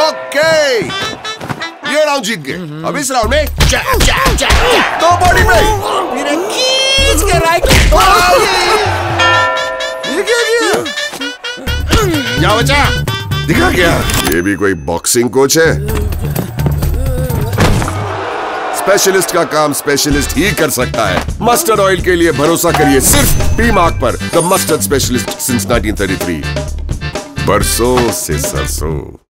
okay ये round जीत गए अब इस राउंड में चा, चा, चा, दो बॉडी में मेरे खींच के राइट ये क्या किया क्या बचा दिखा क्या ये भी कोई बॉक्सिंग कोच है स्पेशलिस्ट का काम स्पेशलिस्ट ही कर सकता है मस्टर्ड ऑयल के लिए भरोसा करिए सिर्फ़ पी मार्क पर द मस्टर्ड स्पेशलिस्ट सिंस 1933 बरसों से सरसों